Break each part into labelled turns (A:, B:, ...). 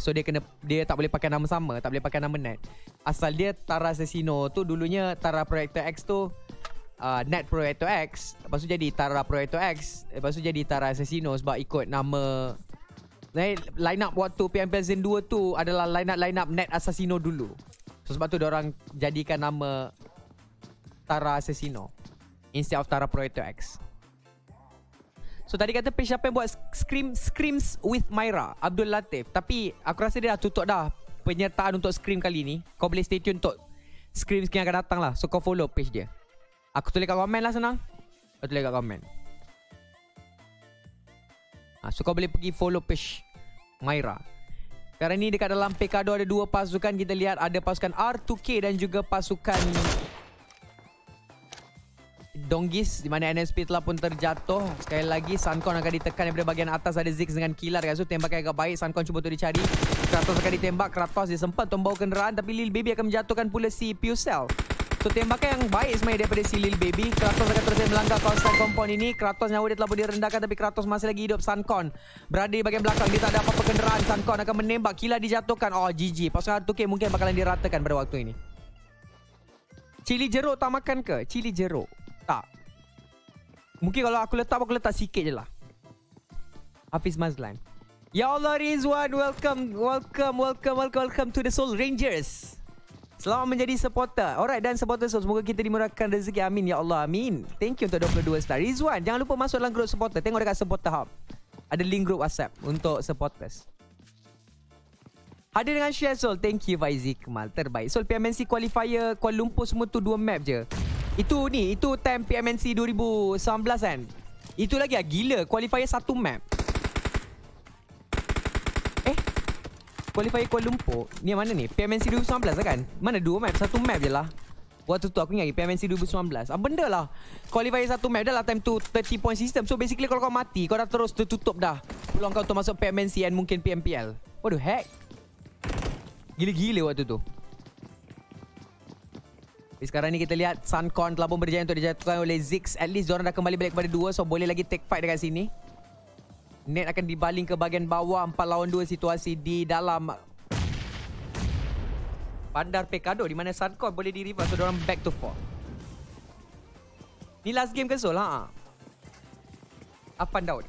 A: So dia kena dia tak boleh pakai nama sama, tak boleh pakai nama net. Asal dia Tara Assassino tu dulunya Tara Projector X tu uh, Net Projector X, lepas tu jadi Tara Projector X, lepas tu jadi Tara Assassino sebab ikut nama line up waktu PMPL Zen 2 tu adalah line up line up Net Assassino dulu. So sebab tu orang jadikan nama Tara Assassino instead of Tara Projector X. So tadi kata page siapa yang buat Scream Screams with Myra Abdul Latif. Tapi aku rasa dia dah tutup dah Penyertaan untuk Scream kali ni. Kau boleh stay tune untuk Scream yang akan datang lah. So kau follow page dia. Aku tulis kat komen lah senang. Kau tulis kat komen. Ha, So kau boleh pergi follow page Myra Sekarang ni dekat dalam Pekado ada dua pasukan. Kita lihat ada pasukan R2K dan juga pasukan Donggis di mana NSP telah pun terjatuh. Sekali lagi Suncon akan ditekan daripada bahagian atas ada Ziggs dengan kilar kan. So tembakan agak baik. Suncon cuba untuk dicari. Kratos akan ditembak. Kratos dia sempat membawa kenderaan tapi Lil Baby akan menjatuhkan pula si Pusel. So tembakan yang baik sebenarnya daripada si Lil Baby. Kratos akan terus melanggar kawasan kompon ini. Kratos nyawa dia telah pun direndahkan tapi Kratos masih lagi hidup. Suncon berada di bahagian belakang. Dia tak ada apa-apa kenderaan. Suncon akan menembak. Kilar dijatuhkan. Oh GG. Pasukan 1K mungkin bakalan diratakan pada waktu ini. Cili jeruk tak makan ke? Cili jeruk. Tak. Mungkin kalau aku letak aku letak sikit je lah. Hafiz Mazlan. Ya Allah Rizwan, welcome, welcome, welcome, welcome, welcome to the Soul Rangers. Selamat menjadi supporter. Alright dan supporter Soul, semoga kita dimurahkan rezeki. Amin ya Allah, amin. Thank you untuk 22 star. Rizwan, jangan lupa masuk dalam grup supporter. Tengok dekat supporter hub. Ada link grup WhatsApp untuk supporters. Hadir dengan share Sol. Thank you Faizi Kemal. Terbaik. Sol PMNC qualifier Kuala Lumpur semua tu dua map je. Itu ni, itu time PMNC 2019 kan. Itu lagi lah gila, qualifier satu map. Eh? Qualifier Kuala Lumpur, ni mana ni? PMNC 2019 lah kan? Mana dua map? Satu map je lah. Waktu tu aku ingat PMNC 2019. Apa benda lah? Qualifier satu map dah lah time tu 30 point system. So basically kalau kau mati, kau dah terus tertutup dah. Peluang kau untuk masuk PMNC and mungkin PMPL. What the heck? Gila-gila waktu tu. Tapi sekarang ni kita lihat Suncon telah pun berjaya untuk dijatuhkan oleh Ziggs. At least diorang dah kembali balik kepada dua. So boleh lagi take fight dekat sini. Net akan dibaling ke bahagian bawah. 4 lawan 2 situasi di dalam Bandar Pekado. Di mana Suncon boleh di reverse. So diorang back to 4. Ni last game ke Sol? Ha? Up and down.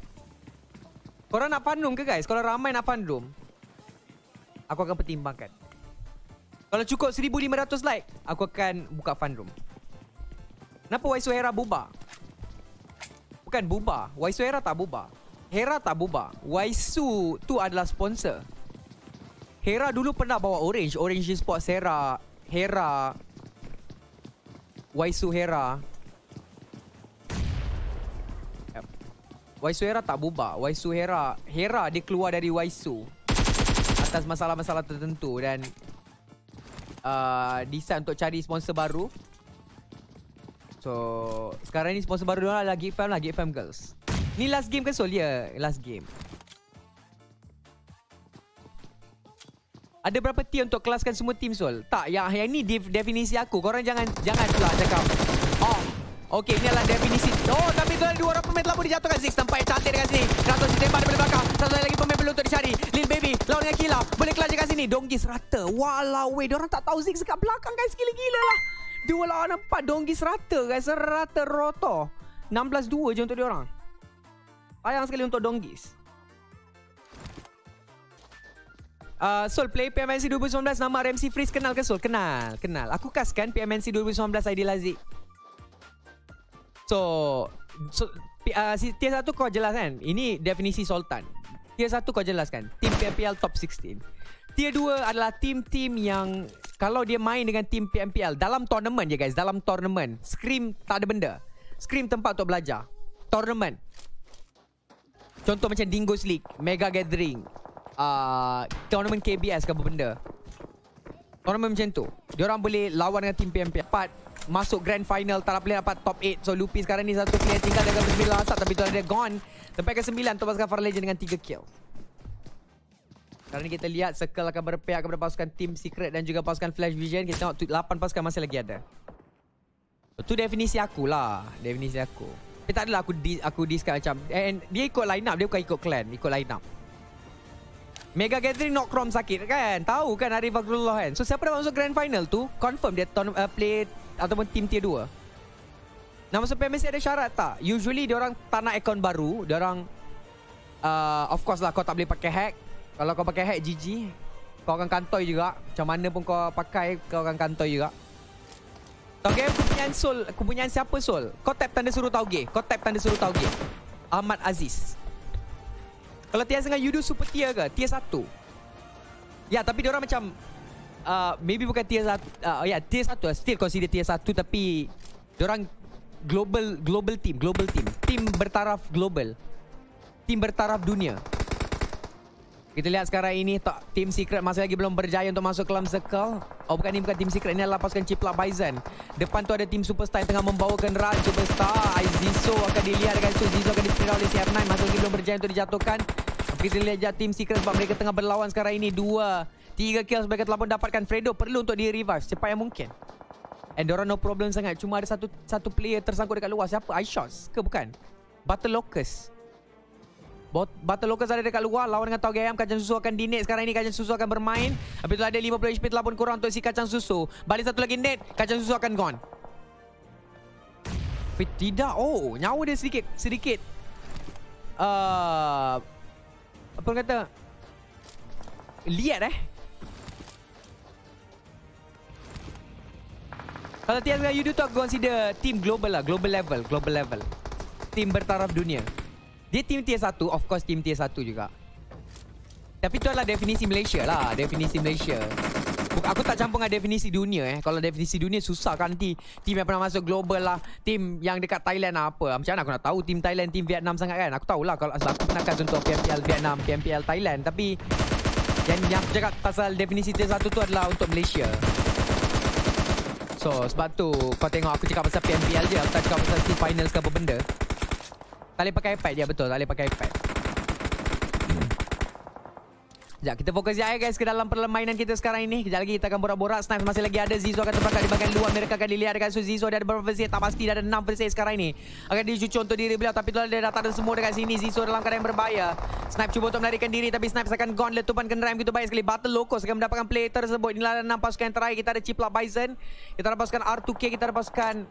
A: Korang nak room ke guys? Kalau ramai nak room. Aku akan pertimbangkan. Kalau cukup 1500 like, aku akan buka fun room. Kenapa Waisu Hera bubar? Bukan bubar. Waisu Hera tak bubar. Hera tak bubar. Waisu tu adalah sponsor. Hera dulu pernah bawa Orange. Orange Sports Hera. Hera. Waisu Hera. Waisu Hera tak bubar. Waisu Hera. Hera dia keluar dari Waisu. Atas masalah-masalah tertentu. Dan uh, decide untuk cari sponsor baru. So, sekarang ni sponsor baru dia adalah Geek Fam lah, Geek Fam Girls. Ni last game ke Sol? Ya, yeah, last game. Ada berapa tier untuk kelaskan semua tim Sol? Tak, yang yang ni definisi aku. Korang jangan jangan pula cakap. Okey, ini adalah definisi. Oh, tapi tu ada dua orang pemain telah pun dijatuhkan. Ziggs nampak yang cantik dekat sini. Kratos ditembak daripada belakang. Satu lagi pemain perlu untuk dicari. Lil Baby, lawan dengan Kila. Boleh kelas dekat sini. Donggis rata. Walau, weh. Diorang tak tahu Ziggs dekat belakang, guys. Gila-gila lah. Dua lawan empat. Donggis rata, guys. Rata roto. 16-2 je untuk diorang. Sayang sekali untuk Donggis. Uh, Sol, play PMNC 2019 nama RMC Freeze kenal ke Sol? Kenal, kenal. Aku kaskan PMNC 2019 ID Lazik. So, so uh, tier satu kau jelas kan? Ini definisi Sultan. Tier satu kau jelaskan. Tim PMPL top 16. Tier 2 adalah tim-tim yang kalau dia main dengan tim PMPL dalam tournament je guys, dalam tournament. Scream tak ada benda. Scream tempat untuk belajar. Tournament. Contoh macam Dingo's League, Mega Gathering, uh, tournament KBS ke apa benda. Tournament macam tu. Diorang boleh lawan dengan tim PMPL. Part masuk grand final tak boleh dapat top 8 so Lupi sekarang ni satu player tinggal dengan bersembilan asap tapi tu ada gone. Sampai ke 9 untuk pasukan Far Legend dengan 3 kill. Sekarang ni kita lihat circle akan berpihak kepada pasukan Team Secret dan juga pasukan Flash Vision. Kita tengok 8 pasukan masih lagi ada. Tu definisi aku lah. Definisi aku. Tapi tak adalah aku di, aku discard macam and dia ikut line up dia bukan ikut clan ikut line up. Mega Gathering knock Chrome sakit kan? Tahu kan Arif Fakrullah kan So siapa dah masuk grand final tu? Confirm dia uh, play Ataupun team tier 2 Nak masuk PMC ada syarat tak? Usually dia orang tak nak account baru. Dia orang uh, Of course lah kau tak boleh pakai hack. Kalau kau pakai hack GG Kau akan kantoi juga. Macam mana pun kau pakai Kau akan kantoi juga. Tauge kepunyaan Sol Kepunyaan siapa Sol? Kau tap tanda suruh Tauge Kau tap tanda suruh Tauge Ahmad Aziz. Kalau TS dengan Yudu super tier ke? Tier 1. Ya, tapi dia orang macam uh, maybe bukan tier 1. Uh, yeah, tier 1 still consider tier 1 tapi orang global global team, global team. Team bertaraf global. Team bertaraf dunia. Kita lihat sekarang ini tak Team Secret masih lagi belum berjaya untuk masuk ke dalam circle. Oh bukan ini bukan Team Secret ini adalah pasukan Ciplak Bison. Depan tu ada Team Superstar yang tengah membawakan run Superstar. Zizo akan dilihat dengan so Zizo akan dispiral oleh CR9 masih lagi belum berjaya untuk dijatuhkan. Kita lihat je Team Secret sebab mereka tengah berlawan sekarang ini dua tiga kill mereka telah pun dapatkan Fredo perlu untuk di revive secepat yang mungkin. And diorang no problem sangat. Cuma ada satu satu player tersangkut dekat luar. Siapa? iShots ke bukan? Battle Locust. Battle Locals ada dekat luar. Lawan dengan Tauge Ayam Kacang Susu akan dinate. Sekarang ini Kacang Susu akan bermain. Habis itu ada 50 HP telah pun kurang Untuk si Kacang Susu. Balik satu lagi net Kacang Susu akan gone. Tapi tidak. Oh Nyawa dia sedikit Sedikit. Uh, Apa kata? Lihat eh Kalau tiap dengan Yudu tu aku consider Team global lah. Global level Global level. Team bertaraf dunia. Dia team tier 1 Of course team tier 1 juga. Tapi tu adalah definisi Malaysia lah Definisi Malaysia. Aku tak campur dengan definisi dunia eh. Kalau definisi dunia susah kan nanti Team yang pernah masuk global lah Team yang dekat Thailand lah apa. Macam mana aku nak tahu Team Thailand, team Vietnam sangat kan? Aku tahulah kalau Aku pernah kasi untuk PMPL Vietnam PMPL Thailand. Tapi Yang, yang aku cakap pasal definisi tier 1 tu adalah untuk Malaysia So sebab tu Kau tengok aku cakap pasal PMPL je Aku tak cakap pasal team finals ke apa benda tak boleh pakai iPad dia betul, tak boleh pakai iPad. Sekejap, kita fokus je guys ke dalam permainan kita sekarang ini. Kejap lagi kita akan borak-borak. Snipes masih lagi ada. Zizo akan terbakar di bahagian luar. Mereka akan dilihat dengan so, Zizo. Dia ada berapa versi? Tak pasti. Dia ada 6 versi sekarang ini. Akan dicucuk untuk diri beliau. Tapi itulah dia datang semua dekat sini. Zizo dalam keadaan berbahaya. Snipe cuba untuk melarikan diri. Tapi Snipes akan gone. Letupan kenderaan begitu baik sekali. Battle Locos akan mendapatkan play tersebut. Inilah 6 pasukan yang terakhir. Kita ada Ciplak Bison. Kita ada pasukan R2K. Kita ada pasukan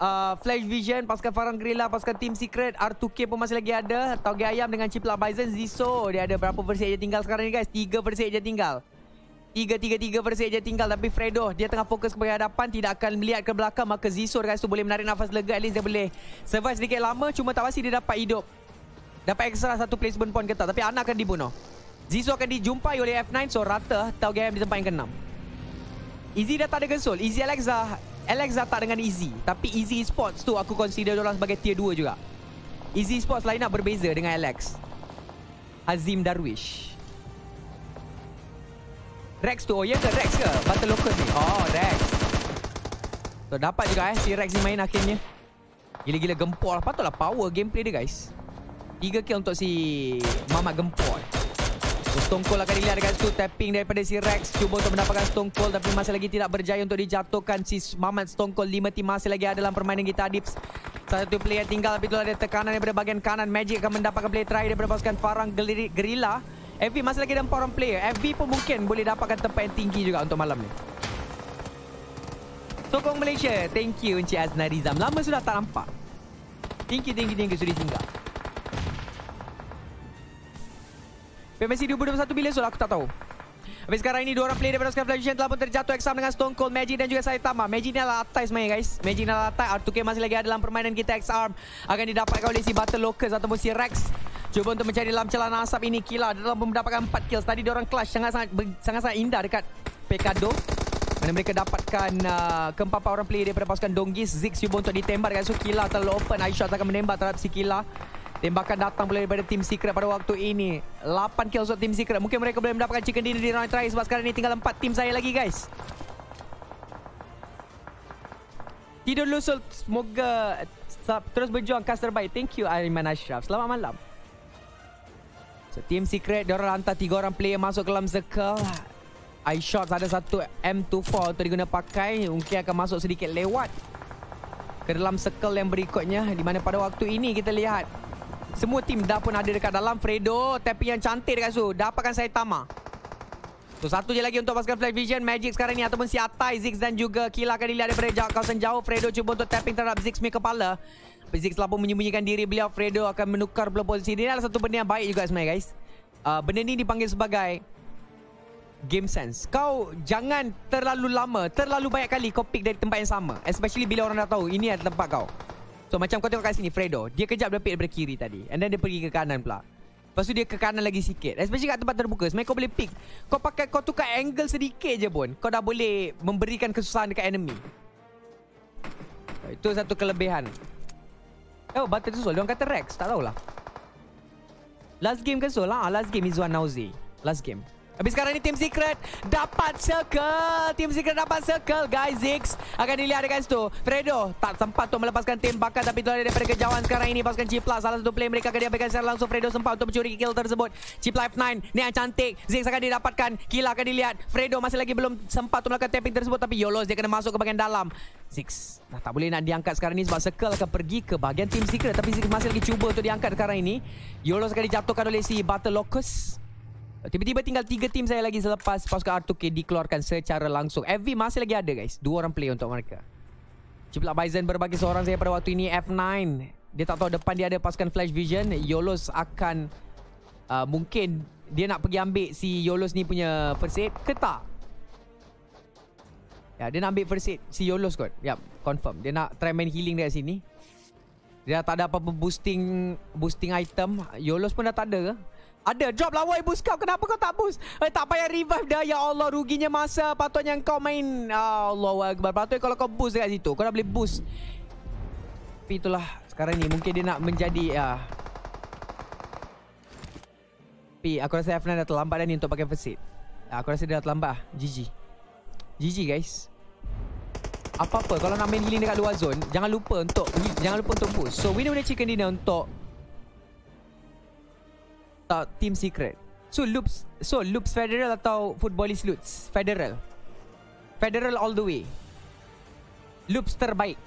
A: uh, Flash Vision, pasukan Farang Guerrilla, pasukan Team Secret, R2K pun masih lagi ada. Tauge Ayam dengan Cipla Bison, Ziso. Dia ada berapa versi aja tinggal sekarang ni guys? Tiga versi aja tinggal. Tiga, tiga, tiga versi aja tinggal. Tapi Fredo, dia tengah fokus ke hadapan. Tidak akan melihat ke belakang. Maka Ziso guys tu boleh menarik nafas lega. At least dia boleh survive sedikit lama. Cuma tak pasti dia dapat hidup. Dapat extra satu placement point ke tak. Tapi anak akan dibunuh. Ziso akan dijumpai oleh F9. So rata Tauge Ayam di tempat yang ke-6. Easy dah tak ada gesul. Easy Alexa Alex tak dengan Easy Tapi Easy Sports tu aku consider orang sebagai tier 2 juga. Easy Sports lain nak berbeza dengan Alex. Azim Darwish. Rex tu, oh ya ke? Rex ke? Battle Locus ni. Oh Rex. So dapat juga eh si Rex ni main akhirnya. Gila-gila gempol Patutlah power gameplay dia guys. 3 kill untuk si Mamat Gempol Stone Cold akan dilihat dengan tu tapping daripada si Rex. Cuba untuk mendapatkan Stone Cold Tapi masih lagi tidak berjaya untuk dijatuhkan Si Mamat Stone Cold. 5 team masih lagi ada dalam permainan kita Dips Satu player tinggal Tapi itulah ada tekanan daripada bahagian kanan. Magic akan mendapatkan player terakhir daripada pasukan Farang Gerilla. FV masih lagi ada 4 orang player FV pun mungkin boleh dapatkan tempat yang tinggi juga untuk malam ni. Sokong Malaysia Thank you Encik Azna Rizam. Lama sudah tak nampak. Thank you, thank you, thank you. Sudah singgah PMC 2021 bila Sol? Aku tak tahu. Tapi sekarang ini dua orang player daripada Sky Flash telah pun terjatuh exam dengan Stone Cold, Magic dan juga Saitama. Magic ni adalah atas main guys. Magic ni adalah atas. R2K masih lagi ada dalam permainan kita X-Arm. Akan didapatkan oleh si Battle Locus ataupun si Rex. Cuba untuk mencari dalam celana asap ini. Kila dia telah mendapatkan 4 kills. Tadi dia orang clash sangat-sangat sangat-sangat indah dekat Pekado. Mana mereka dapatkan uh, keempat orang player daripada pasukan Donggis. Ziggs cuba untuk ditembak dengan so Kila terlalu open. Aishot akan menembak terhadap si Kila. Tembakan datang pula daripada Team Secret pada waktu ini. 8 kill untuk Team Secret. Mungkin mereka boleh mendapatkan chicken dinner di round terakhir. Sebab sekarang ini tinggal 4 team saya lagi guys. Tidur dulu Sul. Semoga terus berjuang cast terbaik. Thank you Aiman Ashraf. Selamat malam. So Team Secret Diorang hantar 3 orang player masuk ke dalam circle. iShots ada satu M24 untuk diguna pakai. Mungkin akan masuk sedikit lewat Ke dalam circle yang berikutnya Di mana pada waktu ini kita lihat Semua tim dah pun ada dekat dalam. Fredo tapping yang cantik dekat situ. Dapatkan Saitama So satu je lagi untuk pasukan Flash Vision. Magic sekarang ni Ataupun si Atai Ziggs dan juga Kila akan dilihat daripada jauh, kawasan jauh. Fredo cuba untuk tapping terhadap Ziggs punya kepala. Tapi Ziggs pun menyembunyikan diri. Beliau Fredo akan menukar pula posisi Ini adalah satu benda yang baik juga sebenarnya guys. Uh, Benda ni dipanggil sebagai Game sense. Kau jangan terlalu lama Terlalu banyak kali kau pick dari tempat yang sama. Especially bila orang dah tahu Ini adalah tempat kau So macam kau tengok kat sini Fredo Dia kejap dia pick daripada kiri tadi And then dia pergi ke kanan pula. Lepas tu dia ke kanan lagi sikit. Especially kat tempat terbuka Sebenarnya kau boleh pick. Kau pakai kau tukar angle sedikit je pun Kau dah boleh memberikan kesusahan dekat enemy. Itu satu kelebihan. Oh battle tu Sol Diorang kata Rex Tak tahulah. Last game ke Sol lah Last game Izwan Nauzi. Last game Habis sekarang ni Team Secret dapat circle. Team Secret dapat circle. Guys, Ziggs akan dilihat dekat situ. Fredo tak sempat untuk melepaskan tim bakar tapi tu ada daripada kejauhan sekarang ini pasukan Cipla. Salah satu play mereka akan diambilkan secara langsung. Fredo sempat untuk mencuri kill tersebut. Cipla F9 ni yang cantik. Ziggs akan didapatkan. Kill akan dilihat. Fredo masih lagi belum sempat untuk melakukan tapping tersebut tapi Yolos dia kena masuk ke bahagian dalam. Ziggs dah tak boleh nak diangkat sekarang ini sebab circle akan pergi ke bahagian Team Secret tapi Ziggs masih lagi cuba untuk diangkat sekarang ini. Yolos akan dijatuhkan oleh si Battle Locust. Tiba-tiba tinggal tiga tim saya lagi selepas pasukan R2K dikeluarkan secara langsung. FV masih lagi ada guys. Dua orang play untuk mereka. Ciplak Bison berbagi seorang saya pada waktu ini F9. Dia tak tahu depan dia ada pasukan Flash Vision. Yolos akan uh, mungkin dia nak pergi ambil si Yolos ni punya first aid ke tak? Ya, dia nak ambil first aid si Yolos kot. Ya, confirm. Dia nak try main healing dekat sini. Dia tak ada apa-apa boosting boosting item. Yolos pun dah tak ada ke? Ada drop lah. Woi boost kau. Kenapa kau tak boost? Eh, Tak payah revive dah. Ya Allah ruginya masa Patutnya kau main. Ah, Allah Akbar. Patutnya kalau kau boost dekat situ Kau dah boleh boost. Tapi itulah Sekarang ni. Mungkin dia nak menjadi ya. Tapi aku rasa Afnan dah terlambat dah ni Untuk pakai first Aku rasa dia dah terlambat GG GG guys. Apa-apa Kalau nak main healing dekat luar zone Jangan lupa untuk Jangan lupa untuk boost. So winner-winner chicken dinner untuk tak team secret. So loops so loops federal atau footballist loops federal. Federal all the way. Loops terbaik.